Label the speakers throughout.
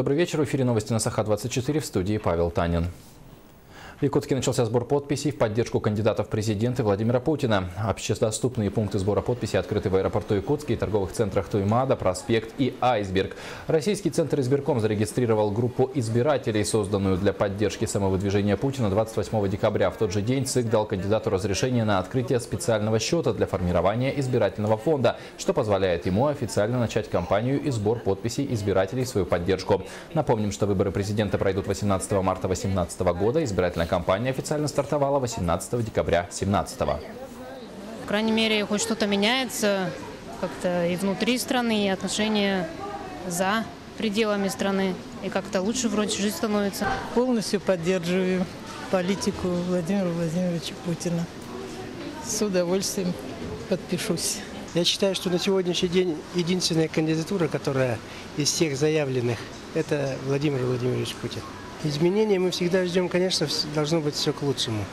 Speaker 1: Добрый вечер. В эфире новости на Саха-24 в студии Павел Танин. В Якутске начался сбор подписей в поддержку кандидатов в президенты Владимира Путина. Общедоступные пункты сбора подписей открыты в аэропорту Якутске и торговых центрах Туймада, Проспект и Айсберг. Российский центр избирком зарегистрировал группу избирателей, созданную для поддержки самовыдвижения Путина 28 декабря. В тот же день ЦИК дал кандидату разрешение на открытие специального счета для формирования избирательного фонда, что позволяет ему официально начать кампанию и сбор подписей избирателей в свою поддержку. Напомним, что выборы президента пройдут 18 марта 2018 года. Избирательная кампания официально стартовала 18 декабря 2017 года.
Speaker 2: По крайней мере, хоть что-то меняется как-то и внутри страны, и отношения за пределами страны. И как-то лучше вроде жизнь становится.
Speaker 3: Полностью поддерживаю политику Владимира Владимировича Путина. С удовольствием подпишусь.
Speaker 4: Я считаю, что на сегодняшний день единственная кандидатура, которая из всех заявленных, это Владимир Владимирович Путин. Изменения мы всегда ждем, конечно, должно быть все к лучшему.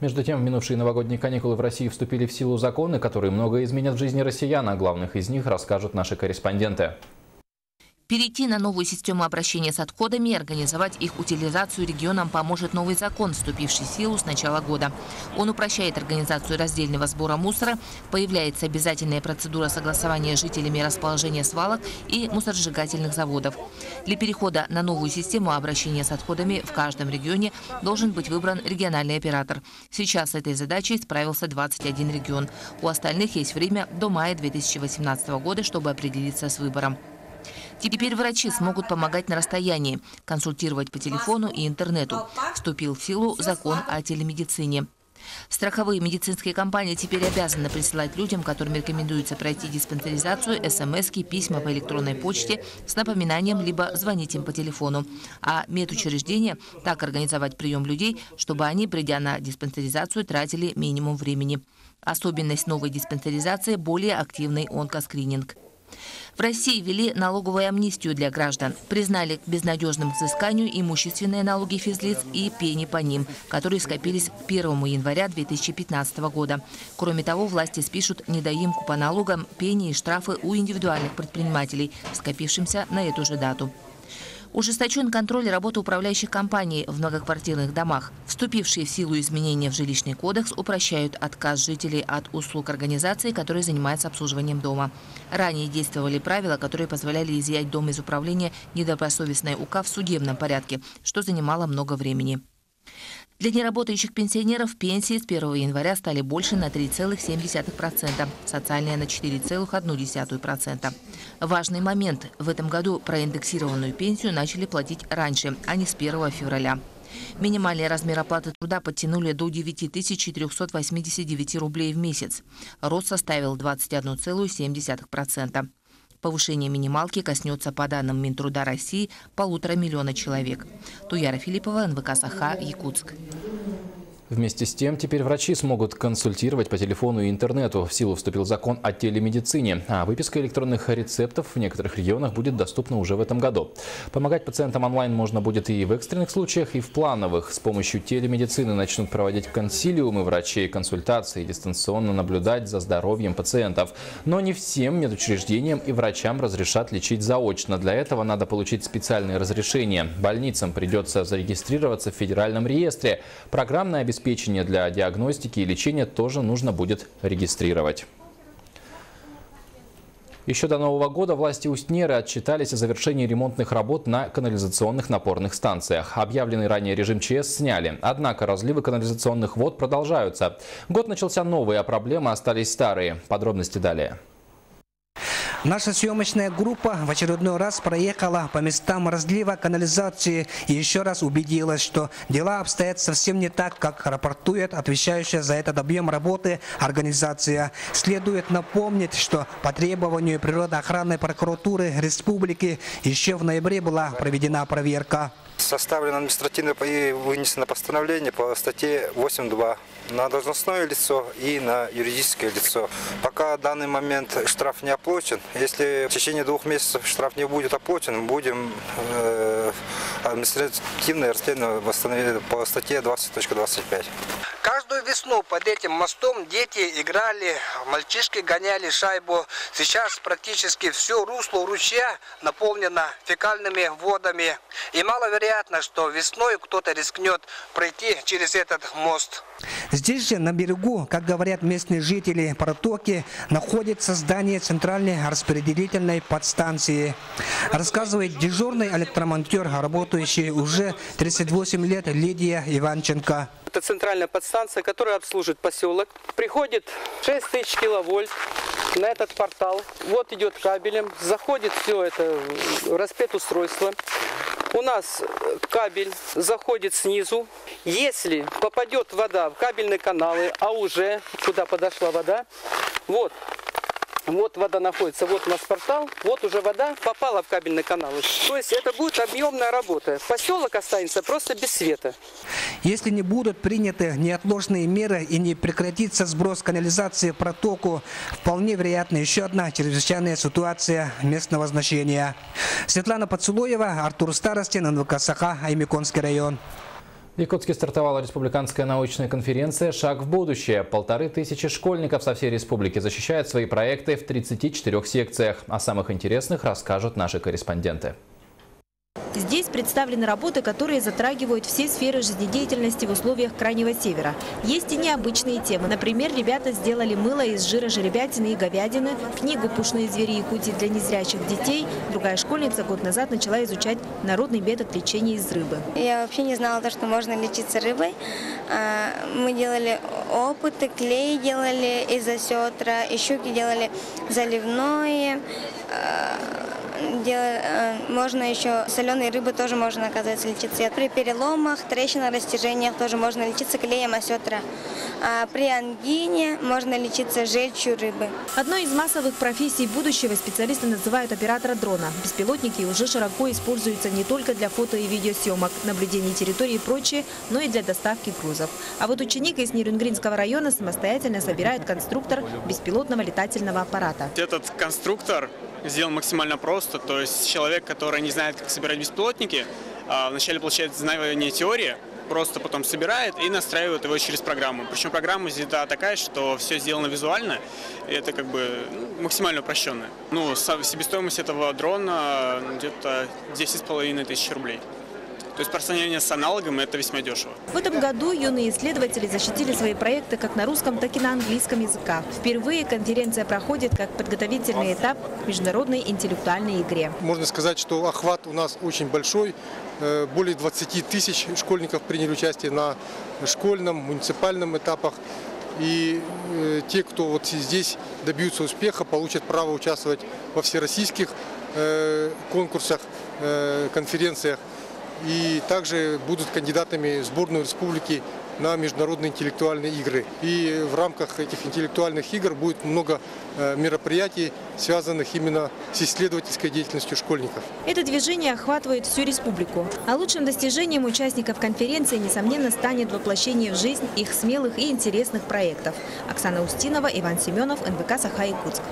Speaker 1: Между тем, в минувшие новогодние каникулы в России вступили в силу законы, которые многое изменят в жизни россиян. О главных из них расскажут наши корреспонденты.
Speaker 5: Перейти на новую систему обращения с отходами и организовать их утилизацию регионам поможет новый закон, вступивший в силу с начала года. Он упрощает организацию раздельного сбора мусора, появляется обязательная процедура согласования жителями расположения свалок и мусоросжигательных заводов. Для перехода на новую систему обращения с отходами в каждом регионе должен быть выбран региональный оператор. Сейчас с этой задачей справился 21 регион. У остальных есть время до мая 2018 года, чтобы определиться с выбором. Теперь врачи смогут помогать на расстоянии, консультировать по телефону и интернету. Вступил в силу закон о телемедицине. Страховые медицинские компании теперь обязаны присылать людям, которым рекомендуется пройти диспансеризацию, смс письма по электронной почте с напоминанием, либо звонить им по телефону. А медучреждения так организовать прием людей, чтобы они, придя на диспансеризацию, тратили минимум времени. Особенность новой диспансеризации – более активный онкоскрининг. В России ввели налоговую амнистию для граждан. Признали безнадежным взысканию имущественные налоги физлиц и пени по ним, которые скопились к 1 января 2015 года. Кроме того, власти спишут недоимку по налогам, пени и штрафы у индивидуальных предпринимателей, скопившимся на эту же дату. Ужесточен контроль работы управляющих компаний в многоквартирных домах. Вступившие в силу изменения в жилищный кодекс упрощают отказ жителей от услуг организации, которые занимаются обслуживанием дома. Ранее действовали правила, которые позволяли изъять дом из управления недобросовестной УК в судебном порядке, что занимало много времени. Для неработающих пенсионеров пенсии с 1 января стали больше на 3,7%, социальные на 4,1%. Важный момент. В этом году проиндексированную пенсию начали платить раньше, а не с 1 февраля. Минимальный размер оплаты труда подтянули до 9389 рублей в месяц. Рост составил 21,7%. Повышение минималки коснется, по данным Минтруда России, полутора миллиона человек. Туяра Филиппова, НВК «Саха», Якутск.
Speaker 1: Вместе с тем, теперь врачи смогут консультировать по телефону и интернету. В силу вступил закон о телемедицине, а выписка электронных рецептов в некоторых регионах будет доступна уже в этом году. Помогать пациентам онлайн можно будет и в экстренных случаях, и в плановых. С помощью телемедицины начнут проводить консилиумы врачей, консультации, дистанционно наблюдать за здоровьем пациентов. Но не всем медучреждениям и врачам разрешат лечить заочно. Для этого надо получить специальное разрешение. Больницам придется зарегистрироваться в федеральном реестре. Программное обеспечение обеспечение для диагностики и лечения тоже нужно будет регистрировать. Еще до Нового года власти Устнеры отчитались о завершении ремонтных работ на канализационных напорных станциях. Объявленный ранее режим ЧС сняли. Однако разливы канализационных вод продолжаются. Год начался новый, а проблемы остались старые. Подробности далее.
Speaker 6: Наша съемочная группа в очередной раз проехала по местам разлива канализации и еще раз убедилась, что дела обстоят совсем не так, как рапортует отвечающая за этот объем работы организация. Следует напомнить, что по требованию природоохранной прокуратуры республики еще в ноябре была проведена проверка.
Speaker 7: Составлено административное и вынесено постановление по статье 8.2 на должностное лицо и на юридическое лицо. Пока в данный момент штраф не оплачен, если в течение двух месяцев штраф не будет оплачен, будем э, административное расследование по статье 20.25.
Speaker 6: Весну весну под этим мостом дети играли, мальчишки гоняли шайбу. Сейчас практически все русло ручья наполнено фекальными водами. И маловероятно, что весной кто-то рискнет пройти через этот мост. Здесь же на берегу, как говорят местные жители протоки, находится здание центральной распределительной подстанции. Рассказывает дежурный электромонтер, работающий уже 38 лет Лидия Иванченко.
Speaker 8: Это центральная подстанция, которая обслуживает поселок. Приходит 6 тысяч киловольт на этот портал. Вот идет кабелем, заходит все это распет устройство. У нас кабель заходит снизу. Если попадет вода в кабельные каналы, а уже куда подошла вода, вот вот вода находится, вот у нас портал, вот уже вода попала в кабельный канал. То есть это будет объемная работа. Поселок останется просто без света.
Speaker 6: Если не будут приняты неотложные меры и не прекратится сброс канализации в протоку, вполне вероятно еще одна чрезвычайная ситуация местного значения. Светлана Поцелуева, Артур Старостин, НВК Саха, Аймиконский район.
Speaker 1: В Якутске стартовала республиканская научная конференция «Шаг в будущее». Полторы тысячи школьников со всей республики защищают свои проекты в 34 секциях. О самых интересных расскажут наши корреспонденты.
Speaker 9: Здесь представлены работы, которые затрагивают все сферы жизнедеятельности в условиях Крайнего Севера. Есть и необычные темы. Например, ребята сделали мыло из жира жеребятины и говядины, книгу «Пушные звери Якутии для незрячих детей». Другая школьница год назад начала изучать народный метод лечения из рыбы.
Speaker 10: Я вообще не знала, что можно лечиться рыбой. А, мы делали опыты, клей делали из осетра, и щуки делали заливное, Э, можно еще соленой рыбы тоже можно, оказывается, лечиться. При переломах, трещинах, растяжениях тоже можно лечиться клеем осетра. А при ангине можно лечиться желчью рыбы.
Speaker 9: Одной из массовых профессий будущего специалисты называют оператора дрона. Беспилотники уже широко используются не только для фото и видеосъемок, наблюдения территории и прочее, но и для доставки грузов. А вот ученик из Нерюнгринского района самостоятельно собирает конструктор беспилотного летательного аппарата.
Speaker 11: Этот конструктор сделан максимально просто. То есть человек, который не знает, как собирать беспилотники, а, вначале получает знание теории, просто потом собирает и настраивает его через программу. Причем программа здесь такая, что все сделано визуально, и это как бы ну, максимально упрощенное. Ну, себестоимость этого дрона где-то 10,5 тысяч рублей. То есть по сравнению с аналогом это весьма дешево.
Speaker 9: В этом году юные исследователи защитили свои проекты как на русском, так и на английском языках. Впервые конференция проходит как подготовительный этап к международной интеллектуальной игре.
Speaker 12: Можно сказать, что охват у нас очень большой. Э, более 20 тысяч школьников приняли участие на школьном, муниципальном этапах. И э, те, кто вот здесь добьются успеха, получат право участвовать во всероссийских э, конкурсах, конференциях и также будут кандидатами в сборную республики на международные интеллектуальные игры. И в рамках этих интеллектуальных игр будет много э, мероприятий, связанных именно с исследовательской деятельностью школьников.
Speaker 9: Это движение охватывает всю республику. А лучшим достижением участников конференции, несомненно, станет воплощение в жизнь их смелых и интересных проектов. Оксана Устинова, Иван Семенов, НВК «Саха-Якутск».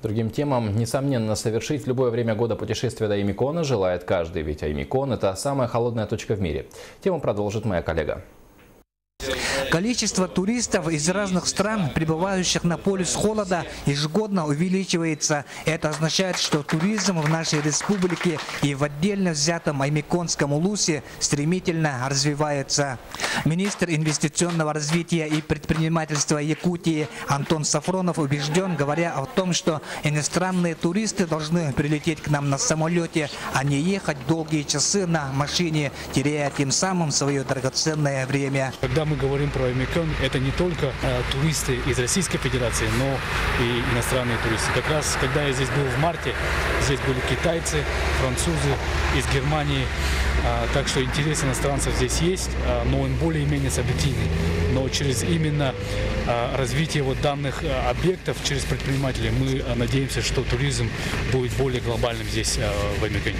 Speaker 1: Другим темам, несомненно, совершить в любое время года путешествие до Аймикона желает каждый, ведь Аймикон – это самая холодная точка в мире. Тему продолжит моя коллега.
Speaker 6: Количество туристов из разных стран, прибывающих на полюс холода, ежегодно увеличивается. Это означает, что туризм в нашей республике и в отдельно взятом Аймиконском улусе стремительно развивается. Министр инвестиционного развития и предпринимательства Якутии Антон Сафронов убежден, говоря о том, что иностранные туристы должны прилететь к нам на самолете, а не ехать долгие часы на машине, теряя тем самым свое драгоценное время.
Speaker 13: Когда мы говорим про Омикрон, это не только э, туристы из Российской Федерации, но и иностранные туристы. Как раз, когда я здесь был в марте, здесь были китайцы, французы из Германии, так что интерес иностранцев здесь есть, а, но он более-менее объективный. Но через именно а, развитие вот данных объектов, через предпринимателей, мы надеемся, что туризм будет более глобальным здесь, в Аймиконе.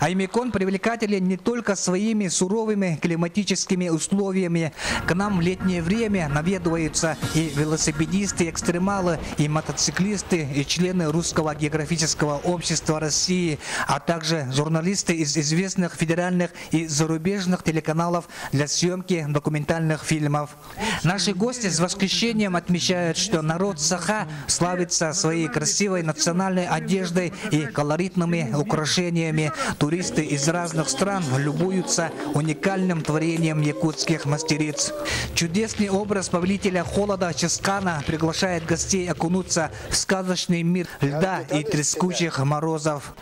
Speaker 6: Аймикон привлекателен не только своими суровыми климатическими условиями. К нам в летнее время наведываются и велосипедисты, и экстремалы, и мотоциклисты, и члены Русского географического общества России, а также журналисты из известных федеральных федеральных и зарубежных телеканалов для съемки документальных фильмов. Наши гости с восхищением отмечают, что народ Саха славится своей красивой национальной одеждой и колоритными украшениями. Туристы из разных стран любуются уникальным творением якутских мастериц. Чудесный образ повелителя холода Ческана приглашает гостей окунуться в сказочный мир льда и трескучих морозов.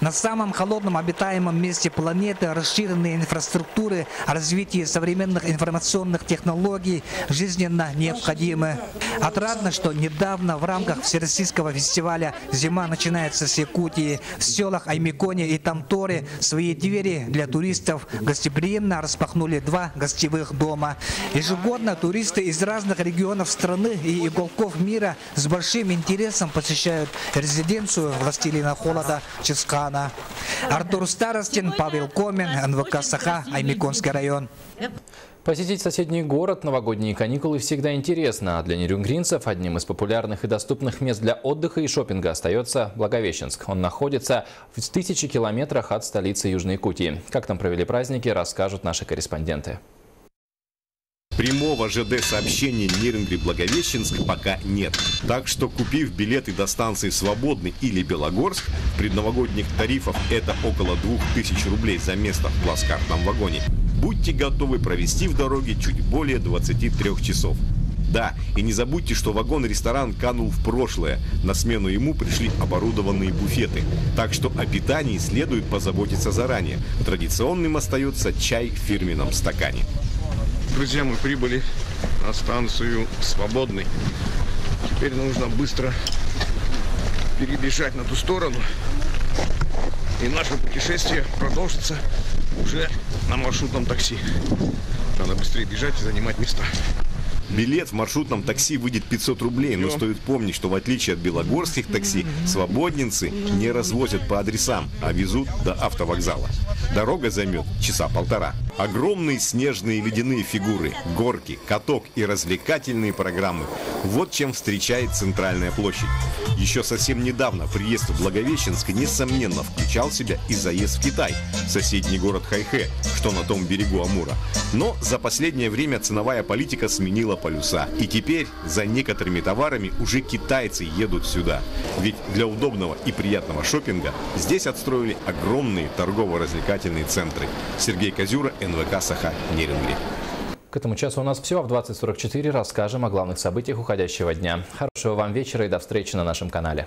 Speaker 6: На самом холодном обитаемом месте планеты расширенные инфраструктуры, развитие современных информационных технологий жизненно необходимы. Отрадно, что недавно в рамках Всероссийского фестиваля «Зима начинается с Якутии» в селах Аймиконе и Тамторе свои двери для туристов гостеприимно распахнули два гостевых дома. Ежегодно туристы из разных регионов страны и уголков мира с большим интересом посещают резиденцию властелина холода Ческана. Артур Старостин, Павел Комин, НВК Саха, Аймиконский район.
Speaker 1: Посетить соседний город новогодние каникулы всегда интересно, а для нерюнгринцев одним из популярных и доступных мест для отдыха и шопинга остается Благовещенск. Он находится в тысячи километрах от столицы Южной Якутии. Как там провели праздники, расскажут наши корреспонденты.
Speaker 14: Прямого ЖД-сообщения Нерюнгри-Благовещенск пока нет. Так что, купив билеты до станции Свободный или Белогорск, предновогодних тарифов это около 2000 рублей за место в плацкартном вагоне, будьте готовы провести в дороге чуть более 23 часов. Да, и не забудьте, что вагон-ресторан канул в прошлое. На смену ему пришли оборудованные буфеты. Так что о питании следует позаботиться заранее. Традиционным остается чай в фирменном стакане.
Speaker 15: Друзья, мы прибыли на станцию Свободный. Теперь нужно быстро перебежать на ту сторону. И наше путешествие продолжится уже на маршрутном такси. Надо быстрее бежать и занимать места.
Speaker 14: Билет в маршрутном такси выйдет 500 рублей, но стоит помнить, что в отличие от белогорских такси, свободницы не развозят по адресам, а везут до автовокзала. Дорога займет часа полтора. Огромные снежные ледяные фигуры, горки, каток и развлекательные программы – вот чем встречает центральная площадь. Еще совсем недавно приезд в Благовещенск, несомненно, включал в себя и заезд в Китай, соседний город Хайхэ, что на том берегу Амура. Но за последнее время ценовая политика сменила полюса. И теперь за некоторыми товарами уже китайцы едут сюда. Ведь для удобного и приятного шопинга здесь отстроили огромные торгово-развлекательные центры. Сергей Козюра, НВК «Саха», Нерюнгри.
Speaker 1: К этому часу у нас все. В 20.44 расскажем о главных событиях уходящего дня. Хорошего вам вечера и до встречи на нашем канале.